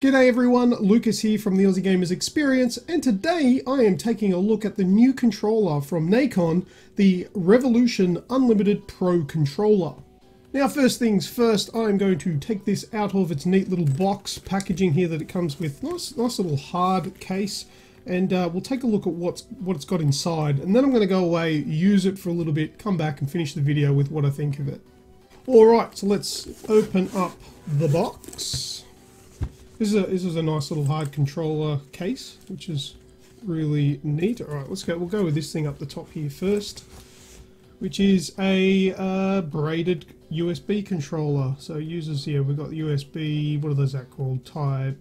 G'day everyone, Lucas here from the Aussie Gamers Experience, and today I am taking a look at the new controller from Nacon, the Revolution Unlimited Pro Controller. Now first things first, I'm going to take this out of its neat little box packaging here that it comes with. Nice, nice little hard case, and uh, we'll take a look at what's what it's got inside, and then I'm going to go away, use it for a little bit, come back and finish the video with what I think of it. Alright, so let's open up the box. This is a this is a nice little hard controller case, which is really neat. All right, let's go. We'll go with this thing up the top here first, which is a uh, braided USB controller. So users here, we've got the USB. What are those that called? Type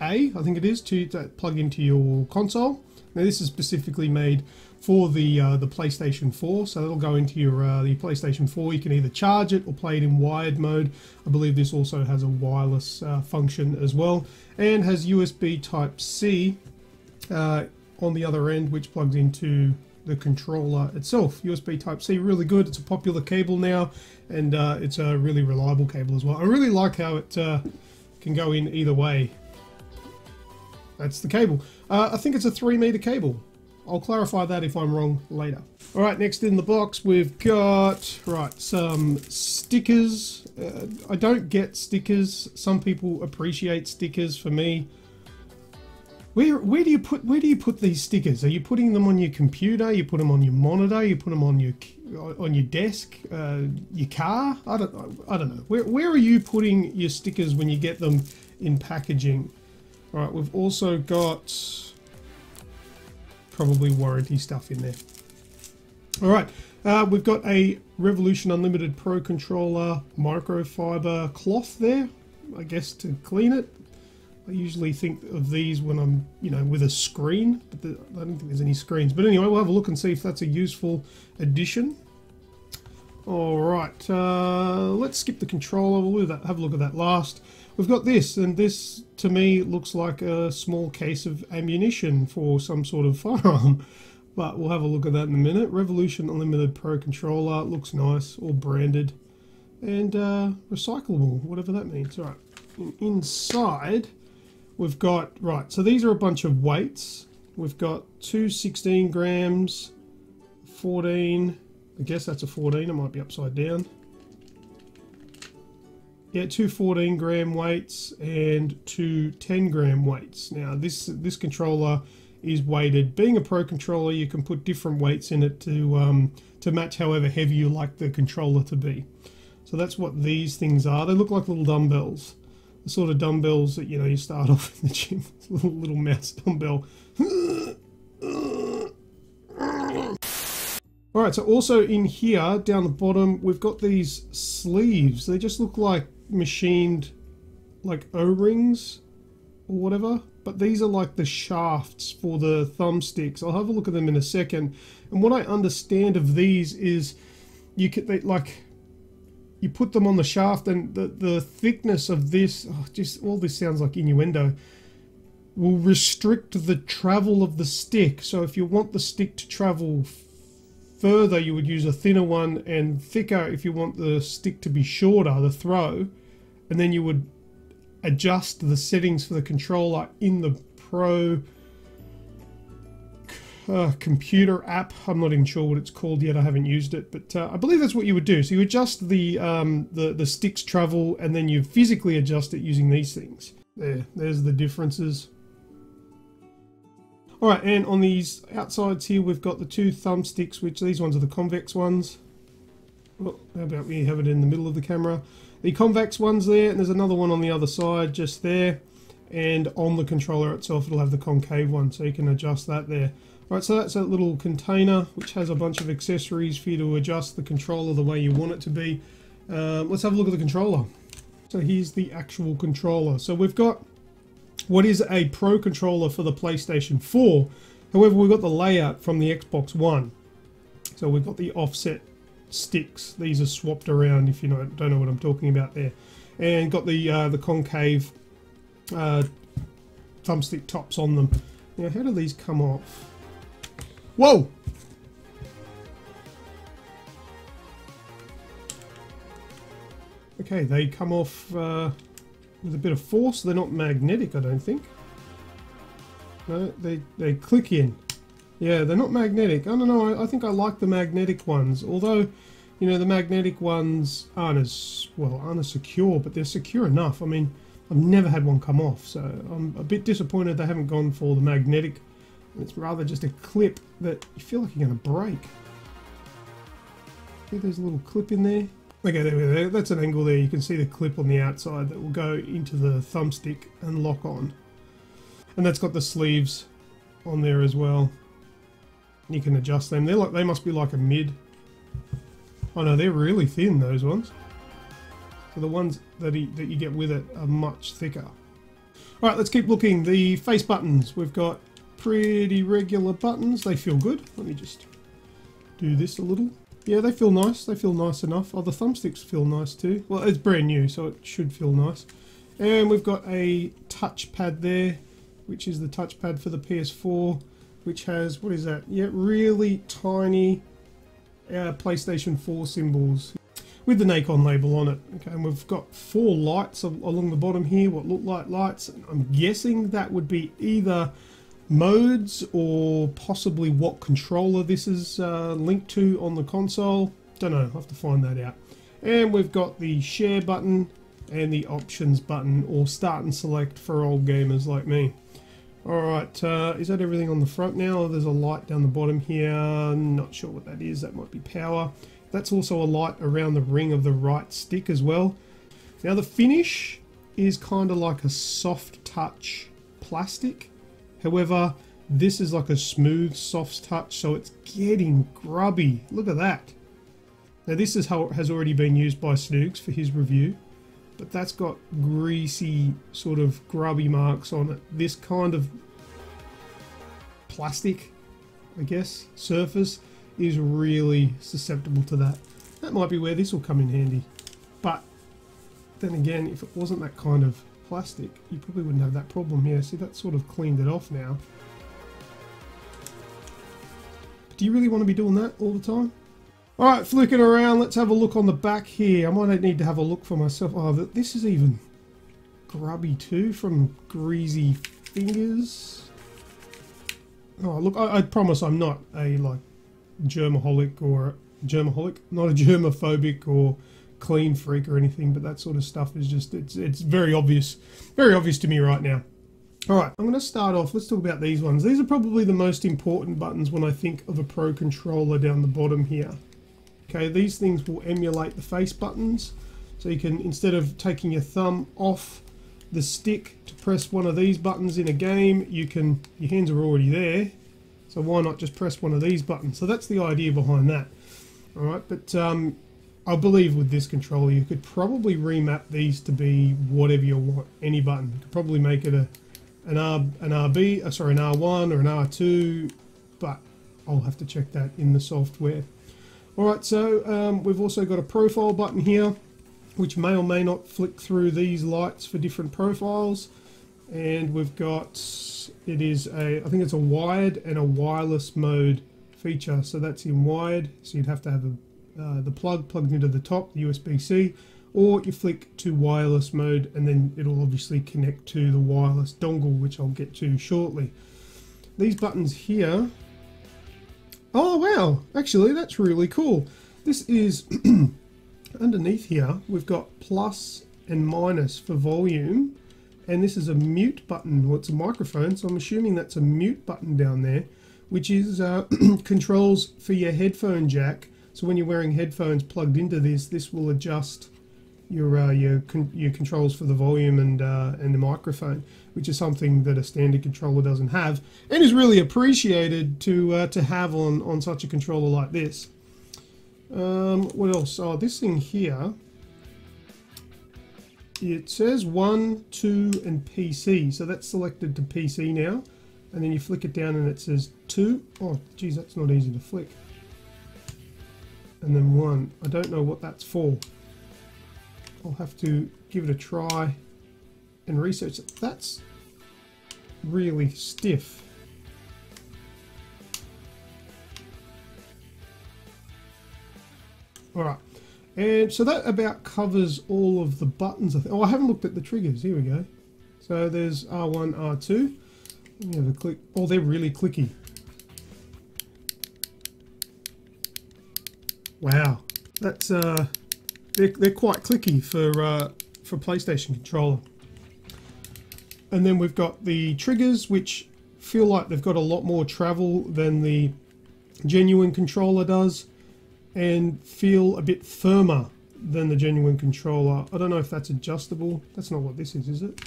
A, I think it is, to, to plug into your console. Now this is specifically made for the uh, the PlayStation 4. So it'll go into your uh, PlayStation 4. You can either charge it or play it in wired mode. I believe this also has a wireless uh, function as well, and has USB Type C uh, on the other end, which plugs into the controller itself. USB Type C, really good. It's a popular cable now, and uh, it's a really reliable cable as well. I really like how it uh, can go in either way. That's the cable. I think it's a three meter cable. I'll clarify that if I'm wrong later. All right, next in the box we've got, right, some stickers. Uh, I don't get stickers. Some people appreciate stickers. For me, where where do you put where do you put these stickers? Are you putting them on your computer? You put them on your monitor? You put them on your on your desk? Uh, your car? I don't I don't know. Where where are you putting your stickers when you get them in packaging? All right, we've also got probably warranty stuff in there. All right, uh, we've got a Revolution Unlimited Pro Controller microfiber cloth there, I guess to clean it. I usually think of these when I'm, you know, with a screen, but the, I don't think there's any screens. But anyway, we'll have a look and see if that's a useful addition. All right, uh, let's skip the controller. We'll have a look at that last. We've got this, and this to me looks like a small case of ammunition for some sort of firearm. But we'll have a look at that in a minute. Revolution Unlimited Pro Controller looks nice, all branded and uh, recyclable, whatever that means. All right, inside we've got, right, so these are a bunch of weights. We've got two 16 grams, 14, I guess that's a 14, it might be upside down. Yeah, two 14 gram weights and two 10 gram weights. Now this this controller is weighted. Being a pro controller, you can put different weights in it to um, to match however heavy you like the controller to be. So that's what these things are. They look like little dumbbells. The sort of dumbbells that you know you start off in the gym. little little mouse dumbbell. Alright, so also in here, down the bottom, we've got these sleeves. They just look like machined like O-rings or whatever but these are like the shafts for the thumbsticks. I'll have a look at them in a second. And what I understand of these is you can they, like you put them on the shaft and the, the thickness of this oh, just all this sounds like innuendo will restrict the travel of the stick. So if you want the stick to travel further you would use a thinner one and thicker if you want the stick to be shorter the throw and then you would adjust the settings for the controller in the Pro uh, computer app. I'm not even sure what it's called yet. I haven't used it, but uh, I believe that's what you would do. So you adjust the um, the the stick's travel, and then you physically adjust it using these things. There, there's the differences. All right, and on these outsides here, we've got the two thumbsticks, which these ones are the convex ones. Well, how about we have it in the middle of the camera? The convex one's there, and there's another one on the other side just there. And on the controller itself, it'll have the concave one, so you can adjust that there. Right, so that's a little container which has a bunch of accessories for you to adjust the controller the way you want it to be. Um, let's have a look at the controller. So here's the actual controller. So we've got what is a Pro controller for the PlayStation 4. However, we've got the layout from the Xbox One. So we've got the offset sticks. These are swapped around if you know, don't know what I'm talking about there. And got the uh, the concave uh, thumbstick tops on them. Now, how do these come off? Whoa! Okay, they come off uh, with a bit of force. They're not magnetic, I don't think. No, they, they click in. Yeah, they're not magnetic. I don't know, I, I think I like the magnetic ones. Although, you know, the magnetic ones aren't as, well, aren't as secure, but they're secure enough. I mean, I've never had one come off, so I'm a bit disappointed they haven't gone for the magnetic. It's rather just a clip that you feel like you're going to break. See, there's a little clip in there. Okay, there we go. That's an angle there. You can see the clip on the outside that will go into the thumbstick and lock on. And that's got the sleeves on there as well. You can adjust them. They're like they must be like a mid. Oh no, they're really thin those ones. So the ones that, he, that you get with it are much thicker. Alright, let's keep looking. The face buttons. We've got pretty regular buttons. They feel good. Let me just do this a little. Yeah, they feel nice. They feel nice enough. Oh, the thumbsticks feel nice too. Well, it's brand new, so it should feel nice. And we've got a touchpad there, which is the touchpad for the PS4, which has, what is that? Yeah, really tiny uh, PlayStation 4 symbols with the Nacon label on it. Okay, and we've got four lights along the bottom here, what look like lights. I'm guessing that would be either modes or possibly what controller this is uh, linked to on the console. Don't know, I'll have to find that out. And we've got the share button and the options button or start and select for old gamers like me. Alright, uh, is that everything on the front now? There's a light down the bottom here, not sure what that is, that might be power. That's also a light around the ring of the right stick as well. Now the finish is kind of like a soft touch plastic. However, this is like a smooth soft touch, so it's getting grubby. Look at that. Now this is how it has already been used by Snooks for his review, but that's got greasy sort of grubby marks on it. This kind of plastic, I guess, surface is really susceptible to that. That might be where this will come in handy. But then again, if it wasn't that kind of plastic, you probably wouldn't have that problem here. See, that sort of cleaned it off now. But do you really want to be doing that all the time? Alright, flicking around, let's have a look on the back here. I might need to have a look for myself. Oh, this is even grubby too from greasy fingers. Oh, look, I, I promise I'm not a, like, germaholic or germaholic, not a germophobic or clean freak or anything, but that sort of stuff is just it's it's very obvious, very obvious to me right now. All right, I'm going to start off. Let's talk about these ones. These are probably the most important buttons when I think of a Pro controller down the bottom here. Okay, these things will emulate the face buttons. So you can, instead of taking your thumb off the stick to press one of these buttons in a game, you can, your hands are already there. So why not just press one of these buttons? So that's the idea behind that. All right, but um, I believe with this controller you could probably remap these to be whatever you want, any button. You could probably make it a an R an RB, uh, sorry, an R1 or an R2, but I'll have to check that in the software. All right, so um, we've also got a profile button here, which may or may not flick through these lights for different profiles. And we've got it is a I think it's a wired and a wireless mode feature. So that's in wired so you'd have to have a, uh, the plug plugged into the top the USB-C or you flick to wireless mode and then it'll obviously connect to the wireless dongle which I'll get to shortly. These buttons here oh wow. Actually that's really cool. This is underneath here we've got plus and minus for volume. And this is a mute button well it's a microphone so I'm assuming that's a mute button down there which is uh, controls for your headphone jack. So when you're wearing headphones plugged into this this will adjust your uh, your con your controls for the volume and uh, and the microphone which is something that a standard controller doesn't have and is really appreciated to uh, to have on on such a controller like this um, what else oh this thing here it says 1, 2 and PC. So that's selected to PC now. And then you flick it down and it says 2. Oh, geez, that's not easy to flick. And then 1. I don't know what that's for. I'll have to give it a try and research it. That's really stiff. Alright. And so that about covers all of the buttons. I think. oh, I haven't looked at the triggers. Here we go. So there's R1, R2. Let me have a click. Oh, they're really clicky. Wow, that's uh, they're, they're quite clicky for uh, for PlayStation controller. And then we've got the triggers, which feel like they've got a lot more travel than the genuine controller does and feel a bit firmer than the genuine controller. I don't know if that's adjustable. That's not what this is, is it?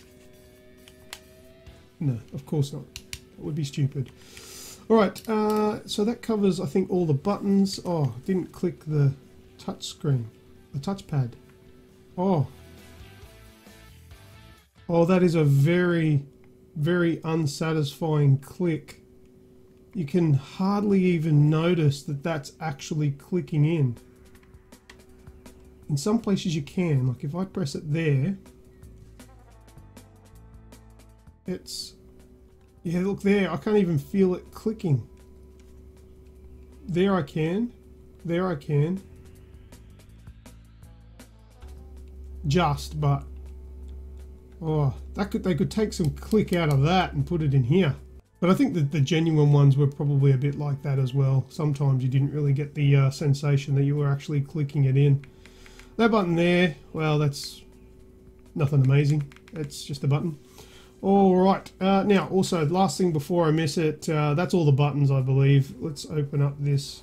No, of course not. That would be stupid. Alright, uh, so that covers, I think, all the buttons. Oh, didn't click the touch screen, the touchpad. Oh. Oh, that is a very, very unsatisfying click you can hardly even notice that that's actually clicking in. In some places you can, like if I press it there, it's, yeah look there, I can't even feel it clicking. There I can, there I can. Just, but, oh, that could, they could take some click out of that and put it in here. But I think that the genuine ones were probably a bit like that as well. Sometimes you didn't really get the uh, sensation that you were actually clicking it in. That button there, well, that's nothing amazing. It's just a button. All right. Uh, now, also, last thing before I miss it, uh, that's all the buttons, I believe. Let's open up this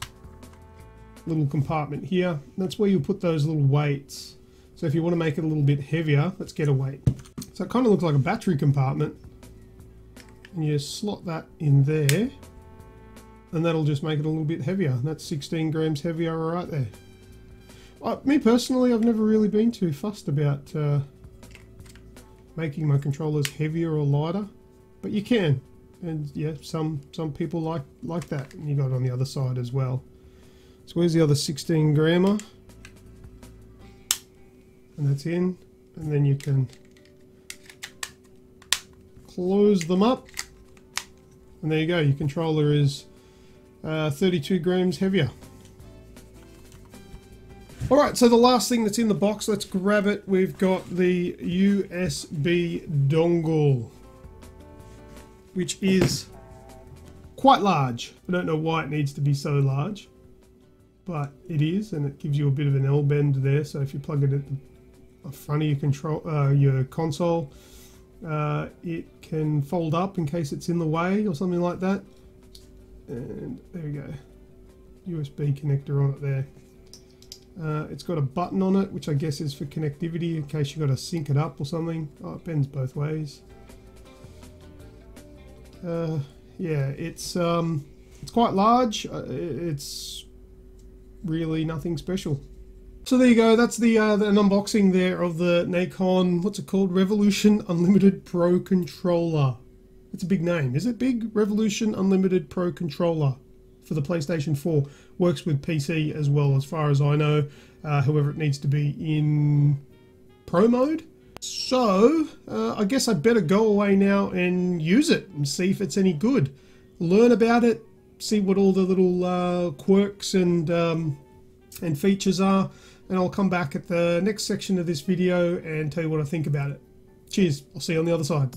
little compartment here. That's where you put those little weights. So if you want to make it a little bit heavier, let's get a weight. So it kind of looks like a battery compartment and you slot that in there and that'll just make it a little bit heavier. That's 16 grams heavier right there. Uh, me personally, I've never really been too fussed about uh, making my controllers heavier or lighter, but you can. And yeah, some some people like like that. And you got it on the other side as well. So where's the other 16 grammer? And that's in. And then you can close them up and there you go, your controller is uh, 32 grams heavier. Alright, so the last thing that's in the box, let's grab it. We've got the USB dongle, which is quite large. I don't know why it needs to be so large, but it is, and it gives you a bit of an L bend there. So if you plug it at the front of your control, uh, your console, uh, it can fold up in case it's in the way or something like that. And there we go. USB connector on it there. Uh, it's got a button on it, which I guess is for connectivity in case you've got to sync it up or something. Oh, it bends both ways. Uh, yeah, it's um, it's quite large. Uh, it's really nothing special. So there you go, that's the, uh, the, an unboxing there of the Nacon, what's it called, Revolution Unlimited Pro Controller. It's a big name, is it big? Revolution Unlimited Pro Controller for the PlayStation 4. Works with PC as well as far as I know, uh, however it needs to be in Pro mode. So, uh, I guess I better go away now and use it and see if it's any good. Learn about it, see what all the little uh, quirks and, um, and features are and I'll come back at the next section of this video and tell you what I think about it. Cheers, I'll see you on the other side.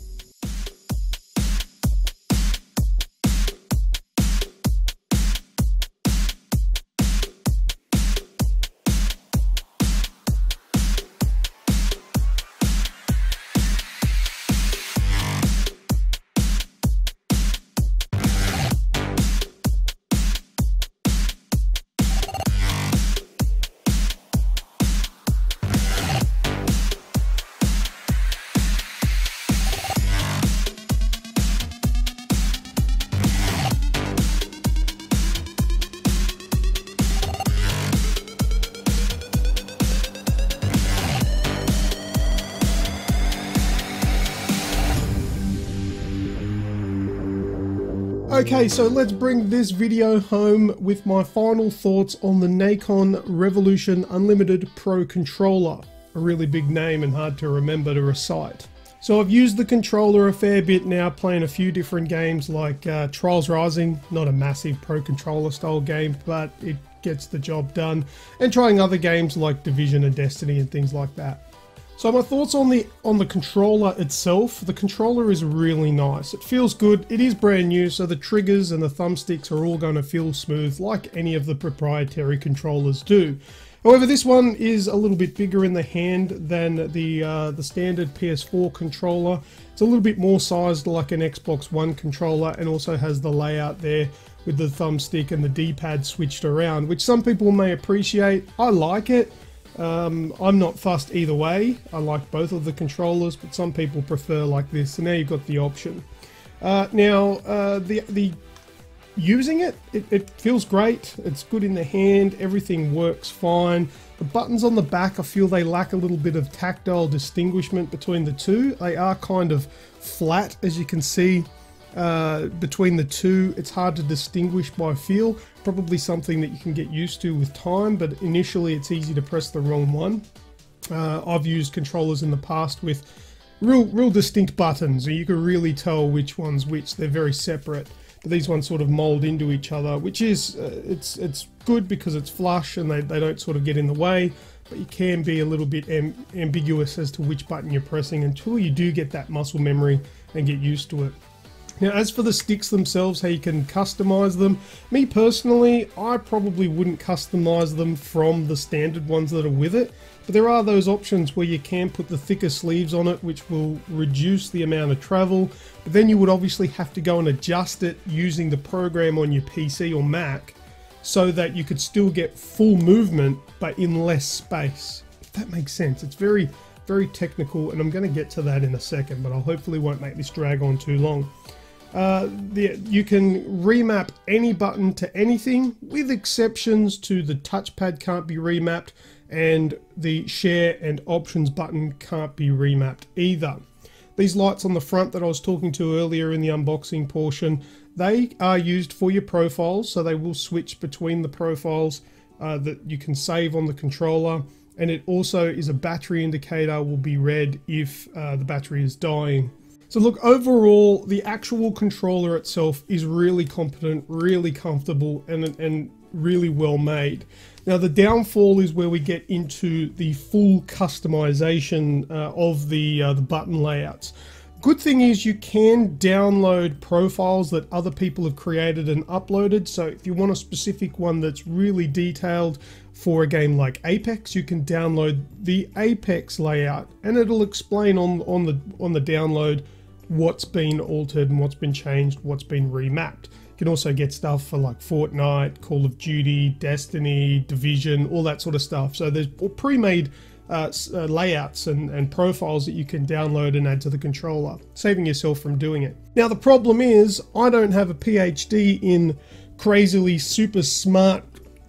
Okay, so let's bring this video home with my final thoughts on the Nacon Revolution Unlimited Pro Controller. A really big name and hard to remember to recite. So I've used the controller a fair bit now, playing a few different games like uh, Trials Rising, not a massive Pro Controller style game, but it gets the job done, and trying other games like Division and Destiny and things like that. So my thoughts on the on the controller itself. The controller is really nice. It feels good. It is brand new, so the triggers and the thumbsticks are all going to feel smooth like any of the proprietary controllers do. However, this one is a little bit bigger in the hand than the uh, the standard PS4 controller. It's a little bit more sized like an Xbox One controller and also has the layout there with the thumbstick and the D-pad switched around, which some people may appreciate. I like it. Um, I'm not fussed either way. I like both of the controllers, but some people prefer like this. So now you've got the option. Uh, now, uh, the the using it, it, it feels great. It's good in the hand. Everything works fine. The buttons on the back, I feel they lack a little bit of tactile distinguishment between the two. They are kind of flat, as you can see. Uh, between the two, it's hard to distinguish by feel. Probably something that you can get used to with time, but initially it's easy to press the wrong one. Uh, I've used controllers in the past with real, real distinct buttons, and you can really tell which one's which. They're very separate, but these ones sort of mold into each other, which is uh, it's it's good because it's flush and they, they don't sort of get in the way. But you can be a little bit am ambiguous as to which button you're pressing until you do get that muscle memory and get used to it. Now, as for the sticks themselves, how you can customize them, me personally, I probably wouldn't customize them from the standard ones that are with it, but there are those options where you can put the thicker sleeves on it, which will reduce the amount of travel, but then you would obviously have to go and adjust it using the program on your PC or Mac so that you could still get full movement, but in less space. If that makes sense. It's very, very technical, and I'm going to get to that in a second, but I hopefully won't make this drag on too long. Uh, the, you can remap any button to anything with exceptions to the touchpad can't be remapped and the share and options button can't be remapped either. These lights on the front that I was talking to earlier in the unboxing portion, they are used for your profiles, so they will switch between the profiles uh, that you can save on the controller. And it also is a battery indicator, will be red if uh, the battery is dying. So look, overall, the actual controller itself is really competent, really comfortable, and, and really well made. Now the downfall is where we get into the full customization uh, of the, uh, the button layouts. Good thing is you can download profiles that other people have created and uploaded. So if you want a specific one that's really detailed for a game like Apex, you can download the Apex layout and it'll explain on, on, the, on the download what's been altered and what's been changed, what's been remapped. You can also get stuff for like Fortnite, Call of Duty, Destiny, Division, all that sort of stuff. So there's pre-made uh, uh, layouts and, and profiles that you can download and add to the controller, saving yourself from doing it. Now the problem is I don't have a PhD in crazily super smart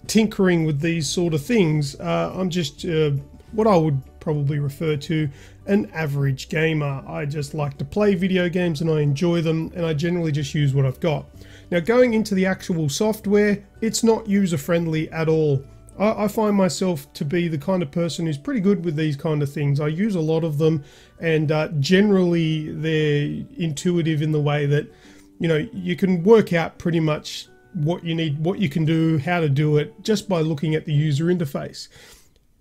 tinkering with these sort of things. Uh, I'm just uh, what I would probably refer to an average gamer. I just like to play video games and I enjoy them and I generally just use what I've got. Now going into the actual software, it's not user friendly at all. I, I find myself to be the kind of person who's pretty good with these kind of things. I use a lot of them and uh, generally they're intuitive in the way that you know you can work out pretty much what you need, what you can do, how to do it just by looking at the user interface.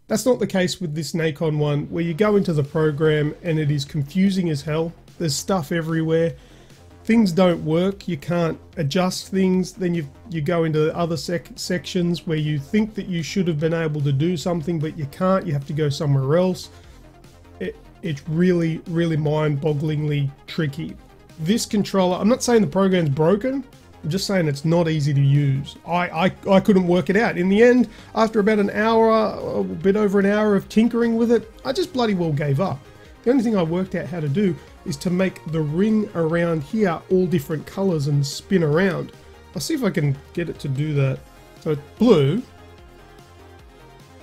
That's not the case with this Nacon one, where you go into the program and it is confusing as hell. There's stuff everywhere. Things don't work. You can't adjust things. Then you you go into other sec sections where you think that you should have been able to do something, but you can't. You have to go somewhere else. It, it's really, really mind-bogglingly tricky. This controller, I'm not saying the program's broken. I'm just saying it's not easy to use. I, I, I couldn't work it out. In the end, after about an hour, a bit over an hour of tinkering with it, I just bloody well gave up. The only thing I worked out how to do is to make the ring around here all different colors and spin around. I'll see if I can get it to do that. So blue,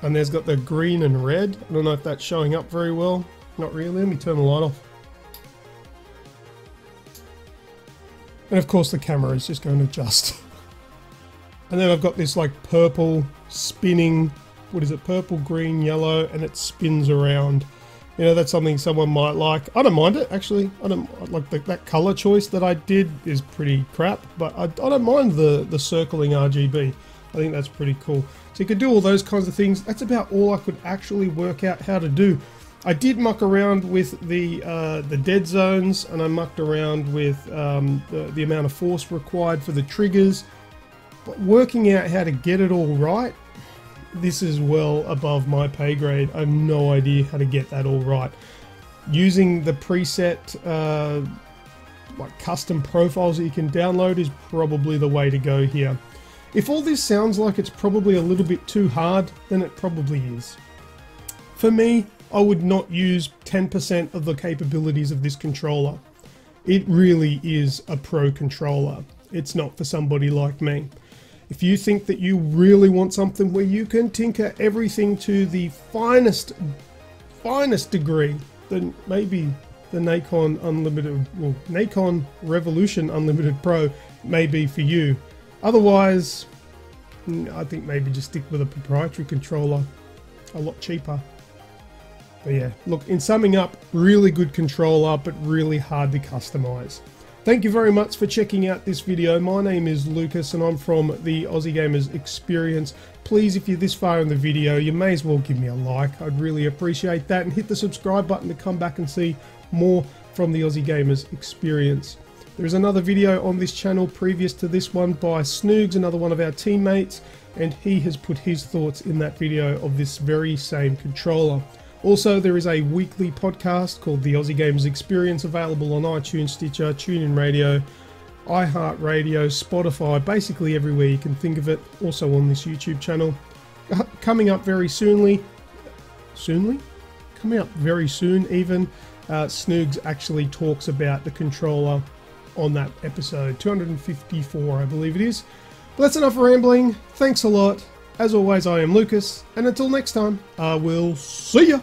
and there's got the green and red. I don't know if that's showing up very well. Not really. Let me turn the light off. And of course the camera is just going to adjust. and then I've got this like purple spinning, what is it, purple, green, yellow, and it spins around. You know, that's something someone might like. I don't mind it, actually. I don't like the, that color choice that I did is pretty crap, but I, I don't mind the, the circling RGB. I think that's pretty cool. So you can do all those kinds of things. That's about all I could actually work out how to do. I did muck around with the uh, the dead zones, and I mucked around with um, the, the amount of force required for the triggers. But working out how to get it all right, this is well above my pay grade. I have no idea how to get that all right. Using the preset uh, like custom profiles that you can download is probably the way to go here. If all this sounds like it's probably a little bit too hard, then it probably is. For me, I would not use 10% of the capabilities of this controller. It really is a pro controller. It's not for somebody like me. If you think that you really want something where you can tinker everything to the finest, finest degree, then maybe the Nacon Unlimited, well, Nacon Revolution Unlimited Pro may be for you. Otherwise, mm, I think maybe just stick with a proprietary controller, a lot cheaper. But yeah, look, in summing up, really good controller, but really hard to customize. Thank you very much for checking out this video. My name is Lucas and I'm from the Aussie Gamers Experience. Please, if you're this far in the video, you may as well give me a like. I'd really appreciate that and hit the subscribe button to come back and see more from the Aussie Gamers Experience. There is another video on this channel previous to this one by Snoogs, another one of our teammates, and he has put his thoughts in that video of this very same controller. Also, there is a weekly podcast called The Aussie Gamers Experience available on iTunes, Stitcher, TuneIn Radio, iHeartRadio, Spotify, basically everywhere you can think of it. Also on this YouTube channel. Coming up very soonly, soonly? Coming up very soon even, uh, Snoogs actually talks about the controller on that episode, 254 I believe it is. But that's enough rambling. Thanks a lot. As always, I am Lucas, and until next time, I will see ya!